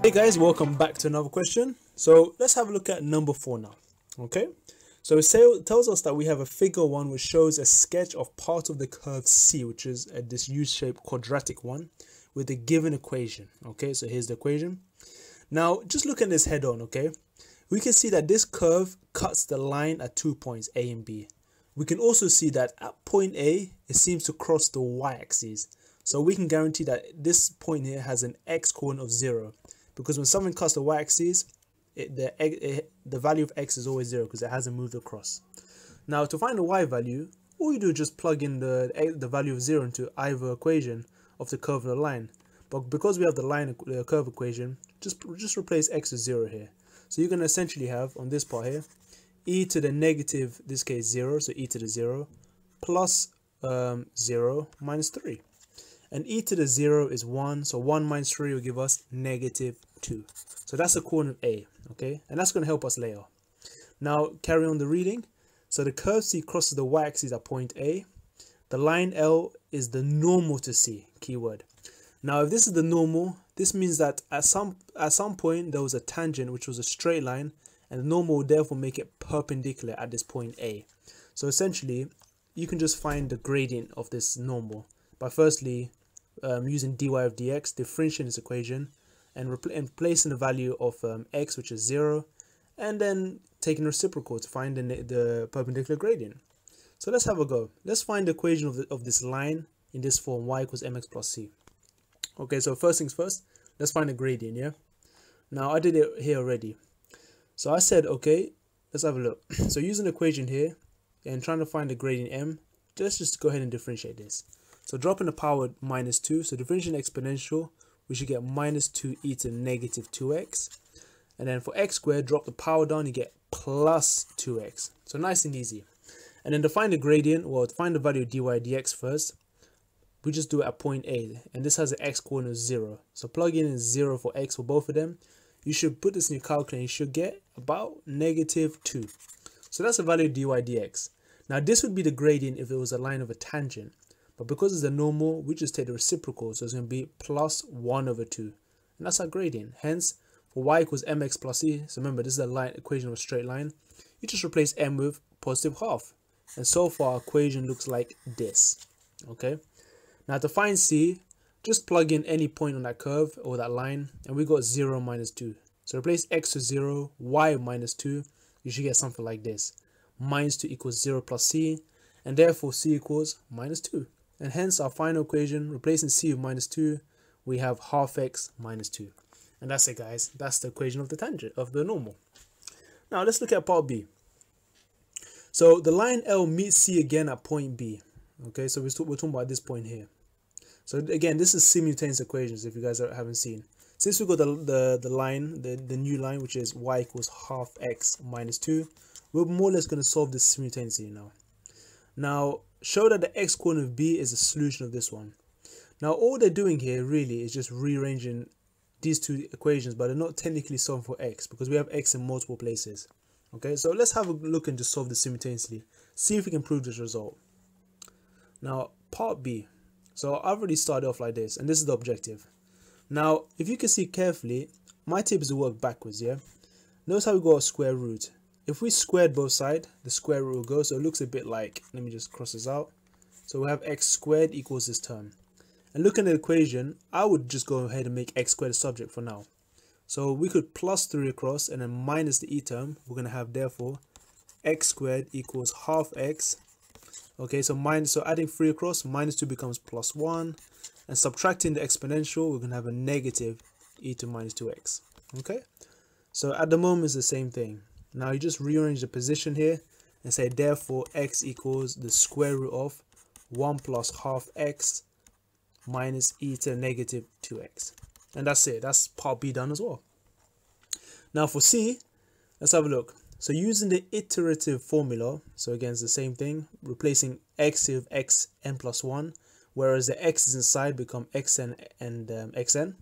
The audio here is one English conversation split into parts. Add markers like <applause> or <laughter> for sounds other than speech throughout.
Hey guys, welcome back to another question. So let's have a look at number four now. Okay, so it tells us that we have a figure one which shows a sketch of part of the curve C, which is a, this U-shaped quadratic one with a given equation. Okay, so here's the equation. Now just look at this head on. Okay, we can see that this curve cuts the line at two points A and B. We can also see that at point A, it seems to cross the y-axis. So we can guarantee that this point here has an x coordinate of 0 because when something cuts the y-axis, the, it, the value of x is always 0 because it hasn't moved across. Now to find the y value, all you do is just plug in the, the value of 0 into either equation of the curve of the line. But because we have the line the curve equation, just, just replace x with 0 here. So you're going to essentially have on this part here, e to the negative, this case 0, so e to the 0, plus um, 0 minus 3 and e to the 0 is 1 so 1 minus 3 will give us negative 2 so that's the coordinate a okay? And that's going to help us later now carry on the reading. So the curve c crosses the y-axis at point a. The line l is the normal to c keyword. Now if this is the normal this means that at some at some point there was a tangent which was a straight line and the normal will therefore make it perpendicular at this point a. So essentially you can just find the gradient of this normal by firstly um, using dy of dx, differentiating this equation, and, and placing the value of um, x, which is 0, and then taking reciprocal to find the, the perpendicular gradient. So let's have a go. Let's find the equation of, the, of this line in this form, y equals mx plus c. Okay, so first things first, let's find the gradient, yeah? Now, I did it here already. So I said, okay, let's have a look. <clears throat> so using the equation here, and trying to find the gradient m, let's just go ahead and differentiate this. So dropping the power minus 2, so differentiating exponential, we should get minus 2e to negative 2x. And then for x squared, drop the power down, you get plus 2x. So nice and easy. And then to find the gradient, well, to find the value of dy dx first, we just do it at point A. And this has an x coordinate of 0. So plug in 0 for x for both of them. You should put this in your calculator, you should get about negative 2. So that's the value of dy dx. Now this would be the gradient if it was a line of a tangent. But because it's a normal, we just take the reciprocal. So it's going to be plus 1 over 2. And that's our gradient. Hence, for y equals mx plus c, so remember this is a line equation of a straight line, you just replace m with positive half. And so far, our equation looks like this. Okay. Now to find c, just plug in any point on that curve or that line, and we got 0 minus 2. So replace x with 0, y minus 2, you should get something like this. Minus 2 equals 0 plus c, and therefore c equals minus 2. And hence our final equation, replacing c with minus 2, we have half x minus 2. And that's it guys, that's the equation of the tangent, of the normal. Now let's look at part B. So the line L meets C again at point B. Okay, so we're, talking about this point here. So again, this is simultaneous equations if you guys haven't seen. Since we got the, the, the line, the, the new line, which is y equals half x minus 2, we're more or less going to solve this simultaneously now. Now, show that the x coordinate of b is a solution of this one. Now all they're doing here really is just rearranging these two equations but they're not technically solving for x because we have x in multiple places. Okay, so let's have a look and just solve this simultaneously. See if we can prove this result. Now part B. So I've already started off like this and this is the objective. Now if you can see carefully, my tip is to work backwards, yeah? Notice how we got a square root. If we squared both sides, the square root will go. So it looks a bit like, let me just cross this out. So we have x squared equals this term. And looking at the equation, I would just go ahead and make x squared a subject for now. So we could plus 3 across and then minus the e term. We're going to have therefore x squared equals half x. Okay, so minus, so adding 3 across, minus 2 becomes plus 1. And subtracting the exponential, we're going to have a negative e to minus 2x. Okay, so at the moment it's the same thing. Now you just rearrange the position here and say therefore x equals the square root of 1 plus half x minus e to negative 2x. And that's it. That's part B done as well. Now for C, let's have a look. So using the iterative formula, so again it's the same thing, replacing x with x n plus 1, whereas the x is inside become xn and um, xn.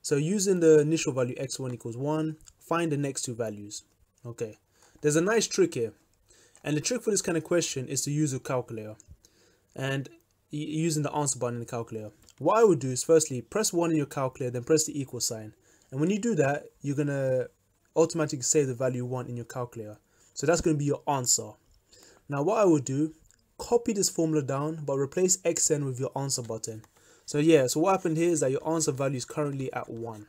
So using the initial value x1 equals 1, find the next two values. Okay, there's a nice trick here. And the trick for this kind of question is to use a calculator and using the answer button in the calculator. What I would do is firstly press 1 in your calculator, then press the equal sign. And when you do that, you're to automatically save the value one in your calculator. So that's going to be your answer. Now what I would do, copy this formula down, but replace xn with your answer button. So yeah, so what happened here is that your answer value is currently at 1.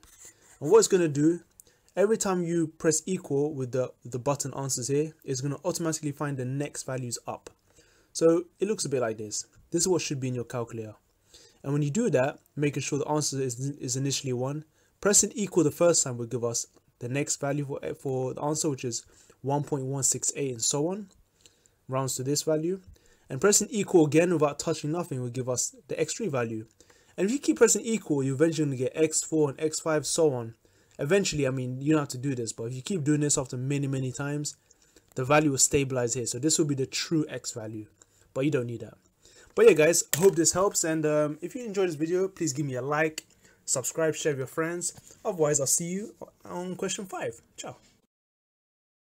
And what it's going to do, every time you press equal with the, the button answers here, it's going to automatically find the next values up. So it looks a bit like this. This is what should be in your calculator. And when you do that, making sure the answer is, is initially 1, pressing equal the first time will give us the next value for, for the answer, which is 1.168 and so on, rounds to this value. And pressing equal again without touching nothing will give us the x3 value. And if you keep pressing equal, you're eventually going to get x4 and x5, so on. Eventually, I mean, you don't have to do this, but if you keep doing this after many, many times, the value will stabilize here. So this will be the true x value, but you don't need that. But yeah, guys, hope this helps. And um, if you enjoyed this video, please give me a like, subscribe, share with your friends. Otherwise, I'll see you on question five. Ciao.